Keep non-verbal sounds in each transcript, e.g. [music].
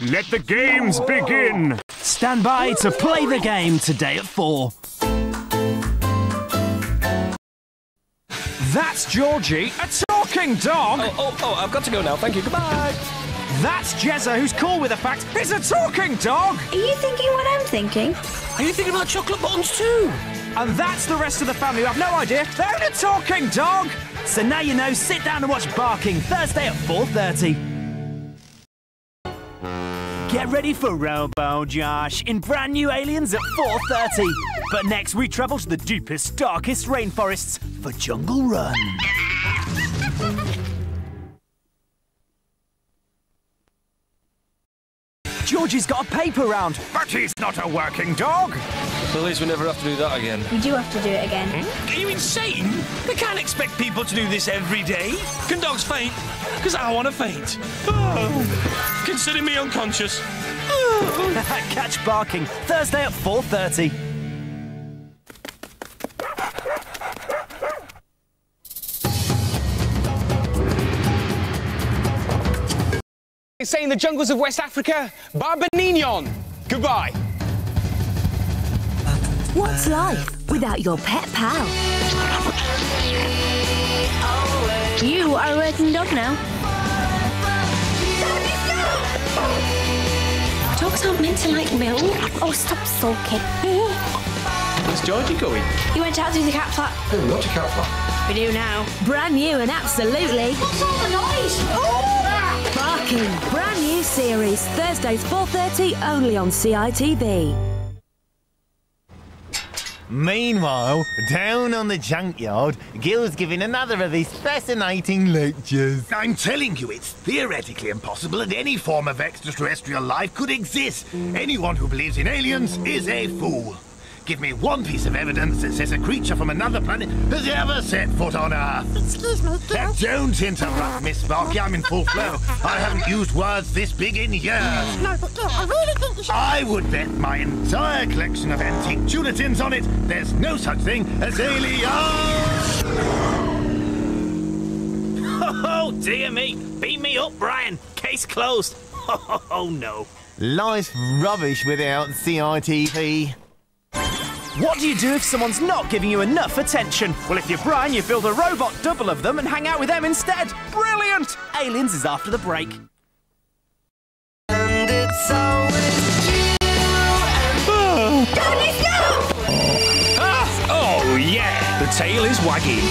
Let the games begin! Stand by to play the game today at 4. That's Georgie, a talking dog! Oh, oh, oh, I've got to go now. Thank you. Goodbye. That's Jezza, who's cool with the fact he's a talking dog! Are you thinking what I'm thinking? Are you thinking about chocolate buttons too? And that's the rest of the family who have no idea they're a talking dog! So now you know, sit down and watch Barking Thursday at 4.30. Get ready for Robo Josh in brand new Aliens at 4.30. But next we travel to the deepest, darkest rainforests for Jungle Run. Georgie's got a paper round. But he's not a working dog! At least we never have to do that again. We do have to do it again. Hmm? Are you insane? They can't expect people to do this every day. Can dogs faint? Because I want to faint. Oh. Consider me unconscious. [laughs] Catch Barking Thursday at 4.30. Say in the jungles of West Africa, Barbanignon. Goodbye. What's life without your pet pal? You are a working dog now. Dogs aren't meant to like milk. Oh, stop sulking. Where's Georgie going? He went out through the cat flap. Oh, not a cat flap. We do now. Brand new and absolutely What's all the noise? Oh! barking. Brand new series Thursdays 4:30 only on CITV. Meanwhile, down on the junkyard, Gil's giving another of his fascinating lectures. I'm telling you, it's theoretically impossible that any form of extraterrestrial life could exist. Anyone who believes in aliens is a fool. Give me one piece of evidence that says a creature from another planet has ever set foot on Earth. Excuse me, Uh, don't interrupt, Miss Sparky. I'm in full flow. I haven't used words this big in years. No, but Gil, I really think you should. I would bet my entire collection of antique tulatins on it. There's no such thing as aliens. [laughs] Oh, dear me. Beat me up, Brian. Case closed. [laughs] Oh, no. Life's rubbish without CITV. What do you do if someone's not giving you enough attention? Well, if you're Brian, you build a robot double of them and hang out with them instead. Brilliant! Aliens is after the break. Ah, oh, yeah. The tail is wagging.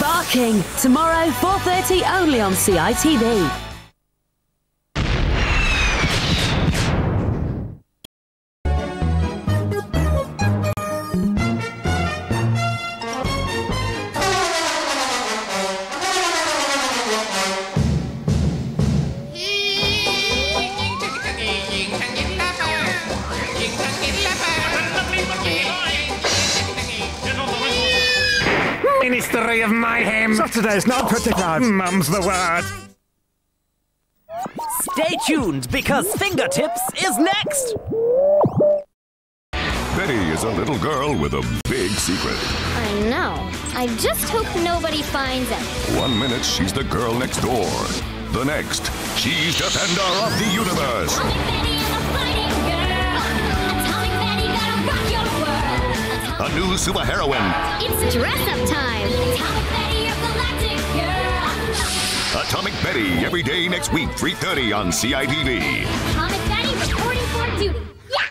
Barking tomorrow 4:30 only on CITV. Ministry of Mayhem! Saturday's not pretty bad. Oh, mum's the word. Stay tuned because Fingertips is next. Betty is a little girl with a big secret. I know. I just hope nobody finds out. One minute, she's the girl next door. The next, she's defender of the universe. Tell me got to rock your world A new superheroine. It's dress up time. Betty, every day next week, 3.30 on CITV. Atomic Betty reporting for duty. Yeah.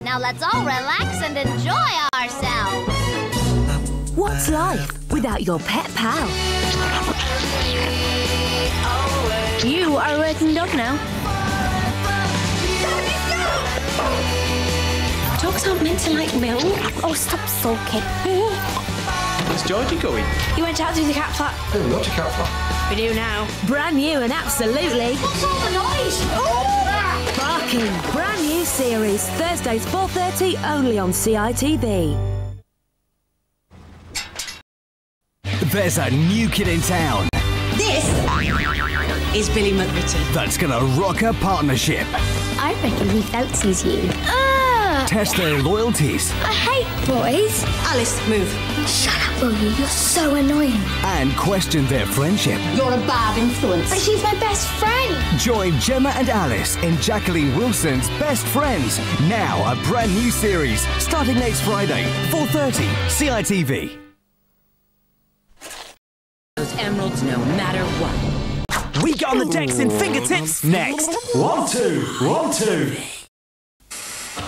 Now let's all relax and enjoy ourselves. What's life without your pet pal? You are a working dog now. Dogs aren't meant to like milk. Oh, stop sulking. Where's Georgie going? You went out through the cat flap. Oh, not a cat flap. We do now. Brand new and absolutely What's all the noise? barking. Brand new series Thursdays 4:30 only on CITV. There's a new kid in town This is Billy McVitie. that's gonna rock a partnership. I reckon he fancies you. Ah, Test their loyalties I hate boys. Alice, move. Shut up, will you? You're so annoying. and question their friendship. You're a bad influence. But she's my best friend. Join Gemma and Alice in Jacqueline Wilson's Best Friends. Now a brand new series starting next Friday, 4:30 CITV. Those emeralds no matter what. We get on the decks in fingertips next. One, two, one, two.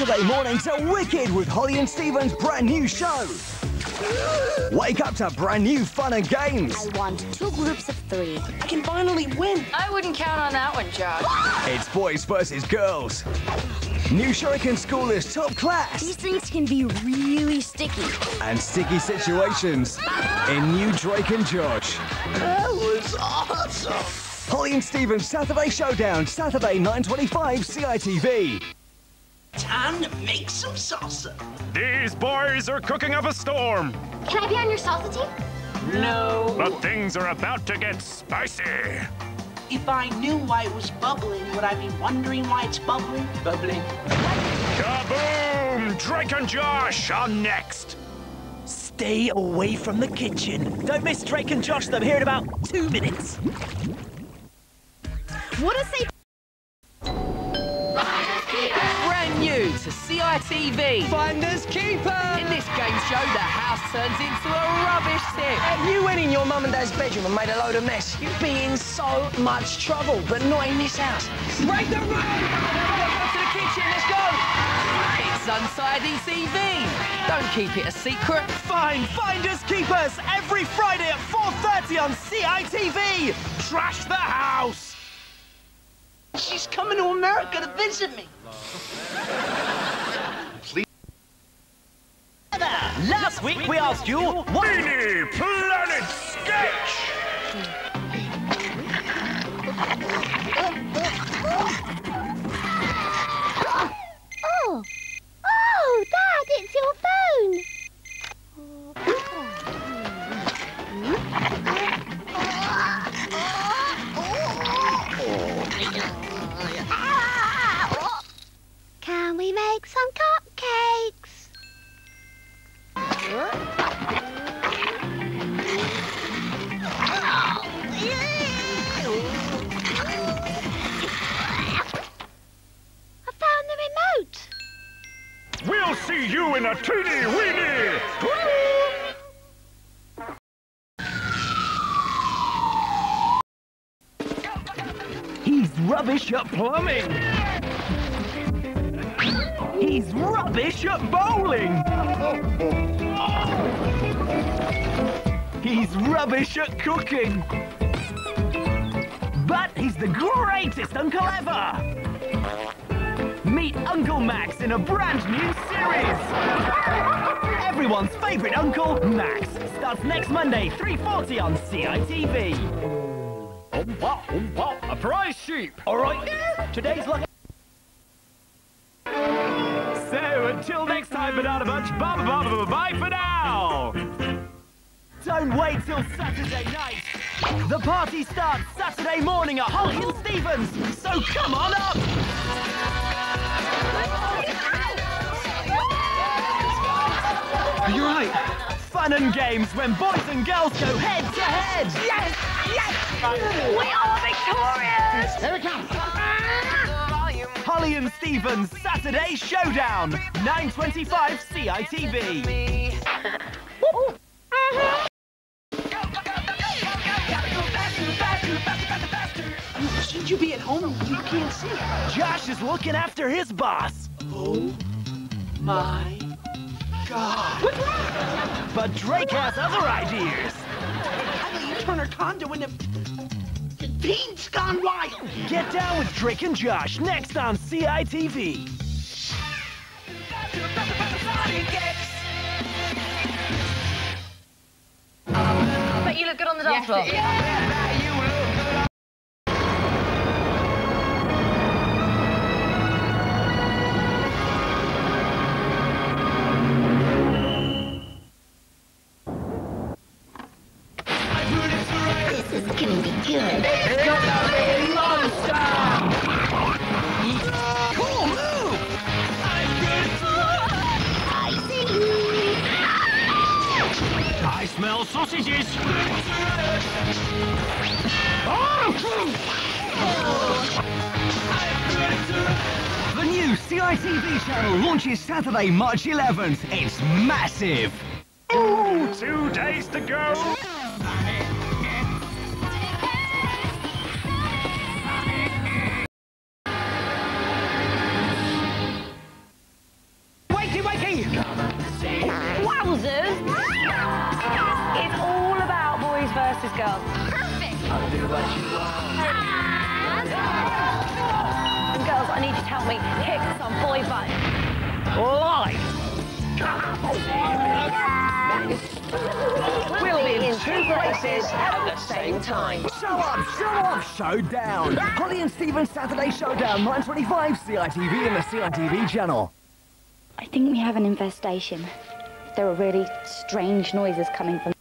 Saturday mornings are wicked with Holly and Stephen's brand new show. Wake up to brand new fun and games. I want two groups of three. I can finally win. I wouldn't count on that one, Josh. It's boys versus girls. New Shuriken School is top class. These things can be really sticky. And sticky situations in new Drake and Josh. That was awesome. Holly and Stephen's Saturday Showdown, Saturday 9.25 CITV. Time to make some salsa. These boys are cooking up a storm. Can I be on your salsa team? No. But things are about to get spicy. If I knew why it was bubbling, would I be wondering why it's bubbling? Bubbling. Kaboom! Drake and Josh are next. Stay away from the kitchen. Don't miss Drake and Josh. They're here in about two minutes. What a say. To CITV. Finders keeper. In this game show, the house turns into a rubbish tip. If you went in your mum and dad's bedroom and made a load of mess, you'd be in so much trouble, but not in this house. Break the rule! Go to the kitchen, let's go! It's Unsiding TV. Don't keep it a secret. Find finders keepers every Friday at 4:30 on CITV. Trash the house. She's coming to America to visit me. Last week we asked you what Mini Planet rubbish at plumbing. He's rubbish at bowling. He's rubbish at cooking. But he's the greatest uncle ever. Meet Uncle Max in a brand new series. Everyone's favourite uncle, Max, starts next Monday, 3.40 on CITV. Oh, wow, oh, wow, a prize sheep. All right, today's lucky. So, until next time, Banana Bunch, bye bye bye bye bye for now. Don't wait till Saturday night. The party starts Saturday morning at Holly and Stephen's. So come on up. You're right. Fun and games when boys and girls go head to head. Yes! Yes! We are victorious! Here it comes. Ah! Holly and Stephen's Saturday Showdown, 9:25 CITV. Should you be at home? You can't see. Josh is looking after his boss. Oh my God. But Drake has other ideas. How do you turn her condo into... Beans gone wild. Get down with Drake and Josh next on CITV. Bet you look good on the dance floor. This smell sausages. The new CITV channel launches Saturday, March 11th. It's massive. Ooh, two days to go. Places at the same time. Show up, show up, showdown. Holly and Stephen Saturday Showdown, 925 CITV and the CITV channel. I think we have an infestation. There are really strange noises coming from